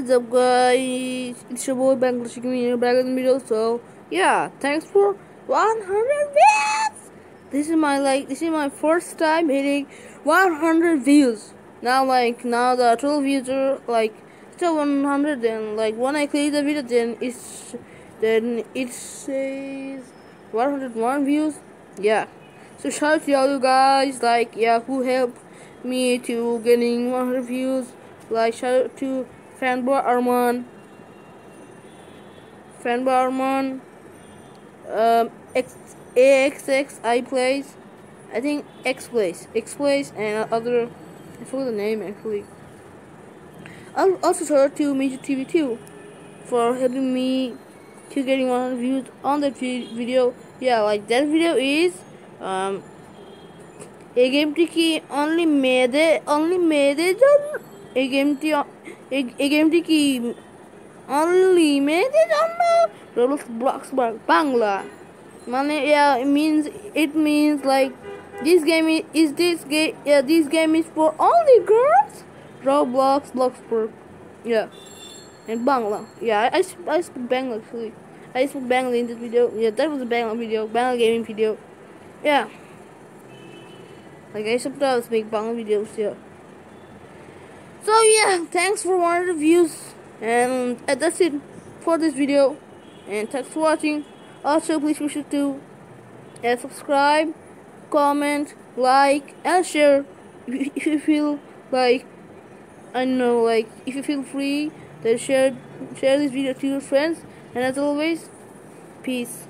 What's up guys? It's your boy Bangladesh Community back in the video. So yeah, thanks for 100 views. This is my like this is my first time hitting 100 views. Now like now the total views are like still 100. and like when I click the video, then it's then it says 101 views. Yeah. So shout out to all you guys like yeah who helped me to getting 100 views. Like shout out to Fanboy Arman, Fanboy Arman, um, X, AXX I plays, I think X plays, X plays, and other. I forgot the name actually. I'll also shout out to Major TV 2 for helping me to getting 100 views on that video. Yeah, like that video is um এই গেমটি কি only মেয়েদের only মেয়েদের জন্য এই গেমটি এই গেমটি কি অনলি মেয়েদের জন্য রোলস ব্লক্স বাংলা মানে yeah it means it means like this game is, is this game yeah this game is for only girls roblox bloxburg yeah and bangla yeah i, I, I speak bangla actually i speak bangla in this video yeah that was a bangla video bangla gaming video yeah like i sometimes make bangla videos yeah so yeah thanks for of the views. And uh, that's it for this video. And thanks for watching. Also please be sure to uh, subscribe comment like and share. If you, feel like i know like if you feel free then share share this video to your friends. And as always peace